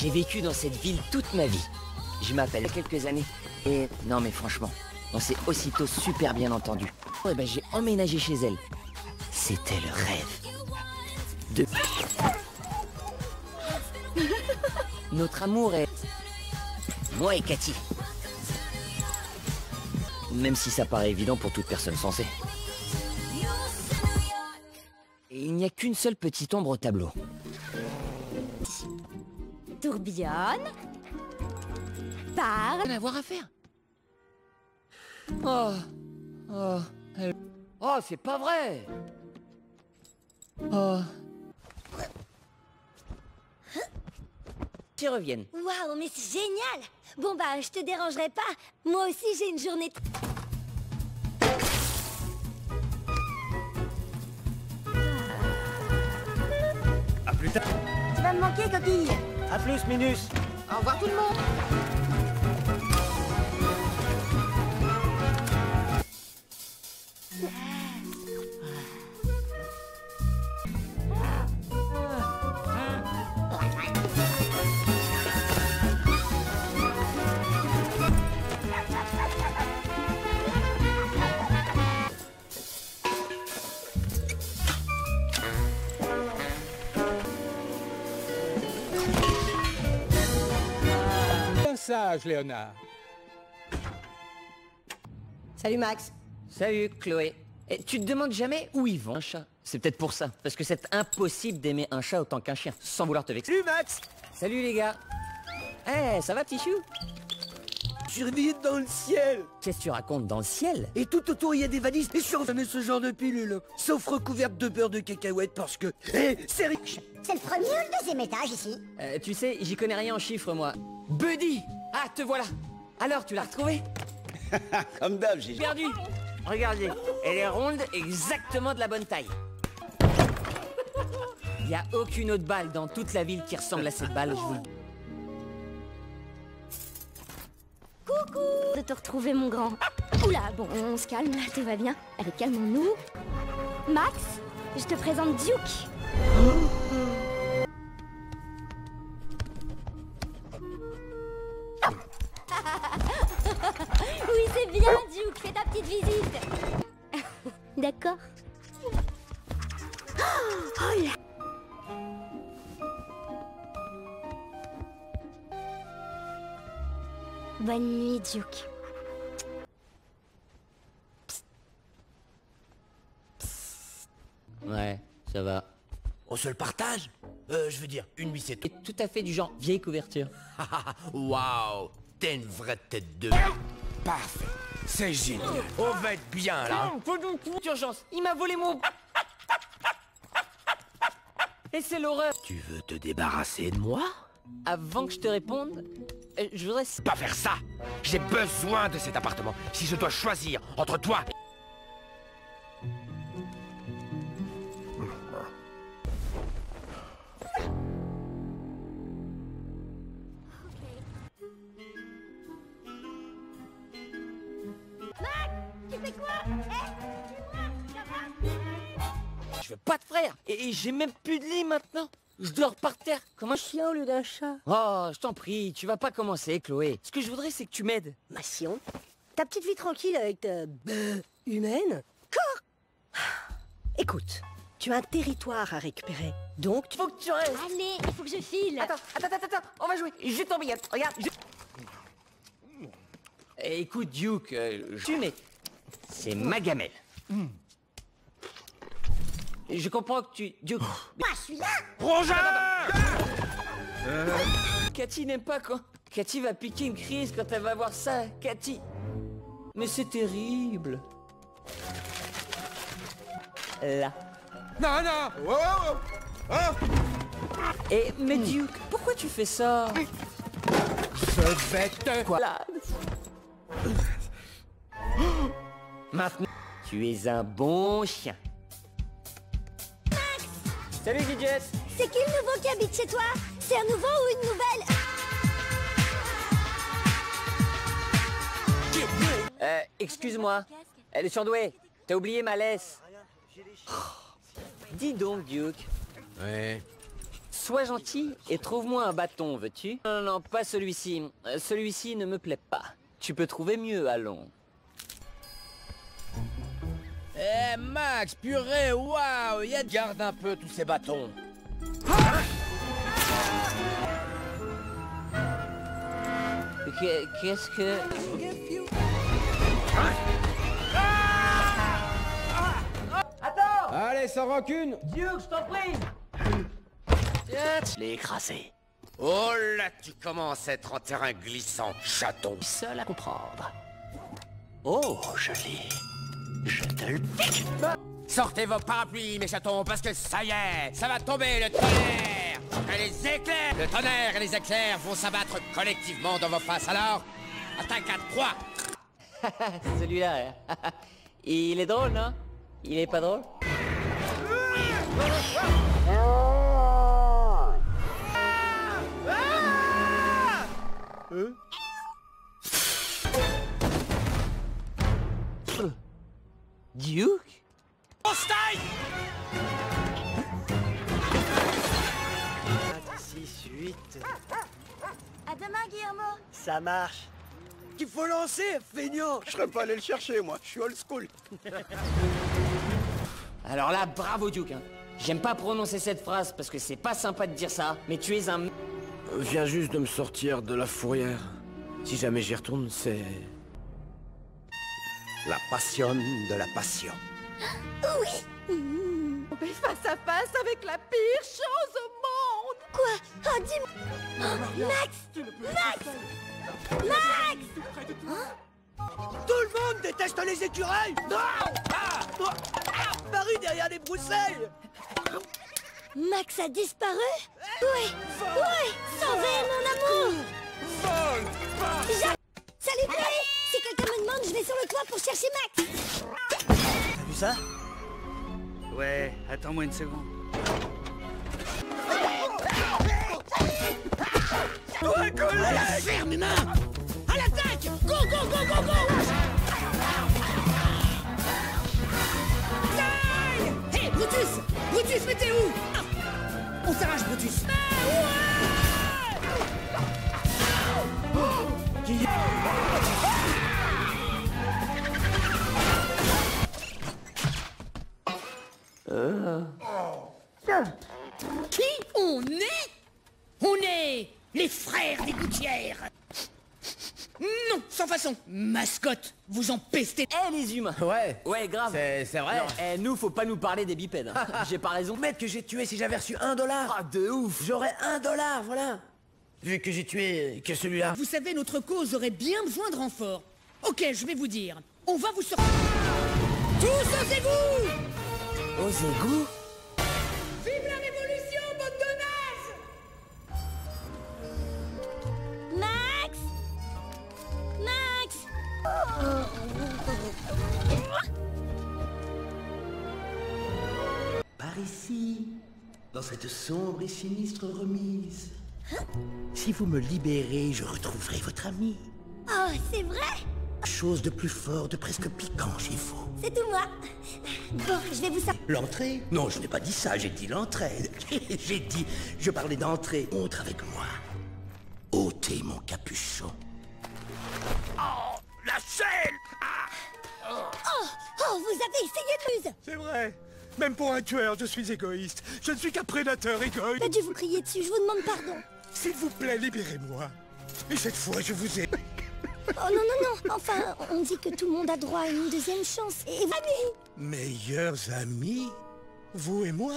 J'ai vécu dans cette ville toute ma vie. Je m'appelle quelques années. Et non mais franchement, on s'est aussitôt super bien entendu. Et ben j'ai emménagé chez elle. C'était le rêve. De... Notre amour est... Moi et Cathy. Même si ça paraît évident pour toute personne sensée. Et il n'y a qu'une seule petite ombre au tableau. Tourbillonne. Parle. Rien à voir à faire. Oh, oh, elle- oh, c'est pas vrai. Oh. Ils reviennent. Waouh, mais c'est génial Bon bah, je te dérangerai pas. Moi aussi, j'ai une journée... À plus tard. Tu vas me manquer, coquille À plus, Minus. Au revoir tout le monde sage, Léonard. Salut Max. Salut, Chloé. Et tu te demandes jamais où ils vont, un chat? C'est peut-être pour ça. Parce que c'est impossible d'aimer un chat autant qu'un chien, sans vouloir te vexer. Salut, Max. Salut les gars. Eh, ça va, petit chou Surveillé dans le ciel Qu'est-ce que tu racontes dans le ciel? Et tout autour il y a des valises Et sur jamais ce genre de pilule Sauf recouverte de beurre de cacahuète parce que... Eh, c'est riche C'est le premier ou le deuxième étage, ici? Euh, Tu sais, j'y connais rien en chiffres, moi. Buddy Ah, te voilà Alors, tu l'as retrouvé Comme d'hab, j'ai... Perdu Regardez, elle est ronde, exactement de la bonne taille. Il n'y a aucune autre balle dans toute la ville qui ressemble à cette balle, je vous le dis. Coucou De te retrouver, mon grand. Oula, bon, on se calme, tout va bien. Allez, calmons-nous. Max, je te présente Duke. Bonne nuit, Duke. Ouais, ça va. On se le partage Euh, je veux dire, une nuit c'est tout. Et tout à fait du genre vieille couverture. Waouh T'es une vraie tête de... Parfait C'est génial On va être bien, là Faut donc d'urgence, il m'a volé mon... Et c'est l'horreur Tu veux te débarrasser de moi? Avant que je te réponde, euh, je voudrais... Pas faire ça. J'ai besoin de cet appartement. Si je dois choisir entre toi... Tu fais quoi? Eh, Je veux pas de frère. Et, et j'ai même plus de lit maintenant Je dors par terre comme un chien au lieu d'un chat Oh, je t'en prie, tu vas pas commencer, Chloé. Ce que je voudrais, c'est que tu m'aides. Ma Sion, ta petite vie tranquille avec ta... humaine Quoi Écoute, tu as un territoire à récupérer. Donc, tu... Faut que tu restes Allez, il faut que je file. Attends, attends, attends, attends, on va jouer. Je tombe, regarde, regarde. Je... Eh, Écoute, Duke, euh, je... tu mais c'est ma gamelle. Je comprends que tu... Duke... Moi, je suis là Cathy n'aime pas quand... Cathy va piquer une crise quand elle va voir ça, Cathy. Mais c'est terrible. Là. Non, non Oh, oh, oh. Oh Et, mais Duke, pourquoi tu fais ça? Je vais te... Quoi? Là. Maintenant, tu es un bon chien. Salut Gidget C'est qui le nouveau qui habite chez toi? C'est un nouveau ou une nouvelle? Euh, excuse-moi. Elle est surdouée. T'as oublié ma laisse. Oh. Dis donc, Duke. Ouais Sois gentil et trouve-moi un bâton, veux-tu? Non, non, pas celui-ci. Euh, Celui-ci ne me plaît pas. Tu peux trouver mieux, allons. Eh Max, purée, waouh, y a... Garde un peu tous ces bâtons. Qu'est- Qu'est-ce que... Allez, sans rancune Duke, je t'en prie Je l'ai écrasé. Oh là, tu commences à être en terrain glissant, chaton. Seul à comprendre. Oh, joli. Je te le pique. Sortez vos parapluies, mes chatons, parce que ça y est, ça va tomber le tonnerre. Et les éclairs Le tonnerre et les éclairs vont s'abattre collectivement dans vos faces, alors Attaque à trois. Celui-là, il est drôle, non? Il est pas drôle? Duke? 6, 8... À demain, Guillermo. Ça marche. Qu'il faut lancer, feignant Je serais pas allé le chercher, moi. Je suis old school. Alors là, bravo Duke hein. J'aime pas prononcer cette phrase parce que c'est pas sympa de dire ça, mais tu es un... m- Viens juste de me sortir de la fourrière. Si jamais j'y retourne, c'est... La passion de la passion. Mais face à face avec la pire chose au monde. Quoi? Oh, dis-moi. Max! Max! Max! Tout le monde déteste les écureuils! Non! Ah, ah, Paru derrière les broussailles Max a disparu? Oui Oui Sauvé, mon amour. Ja- Salut, Chloé Si quelqu'un me demande, je vais sur le toit pour chercher Max. T'as vu ça? Ouais, attends-moi une seconde. Toi, collègue! Ferme, humain! À l'attaque! Go, go, go, go, go! Hé, Brutus! Brutus, mais t'es où? Ah On s'arrache, Brutus Qui on est? On est les frères des gouttières Non, sans façon Mascotte, vous en pestez Eh les humains Ouais Ouais, grave C'est vrai Non, eh, nous, faut pas nous parler des bipèdes. hein. J'ai pas raison. Mec que j'ai tué si j'avais reçu un dollar Ah, de ouf J'aurais un dollar, voilà Vu que j'ai tué que celui-là. Vous savez, notre cause aurait bien besoin de renfort. Ok, je vais vous dire. On va vous sortir. Tous osez-vous? Aux Par ici, dans cette sombre et sinistre remise. Si vous me libérez, je retrouverai votre ami. Oh, c'est vrai? Chose de plus fort, de presque piquant chez vous. C'est tout moi Bon, je vais vous sortir. L'entrée? Non, je n'ai pas dit ça, j'ai dit l'entrée. j'ai dit, je parlais d'entrée. Montre avec moi. ôtez mon capuchon. La chaîne Oh, vous avez essayé de ruse C'est vrai. Même pour un tueur, je suis égoïste. Je ne suis qu'un prédateur égoïste. J'ai dû vous crier dessus, je vous demande pardon. S'il vous plaît, libérez-moi. Et cette fois, je vous ai... Oh non, non, non Enfin, on dit que tout le monde a droit à une deuxième chance. Et vous... Meilleurs amis Vous et moi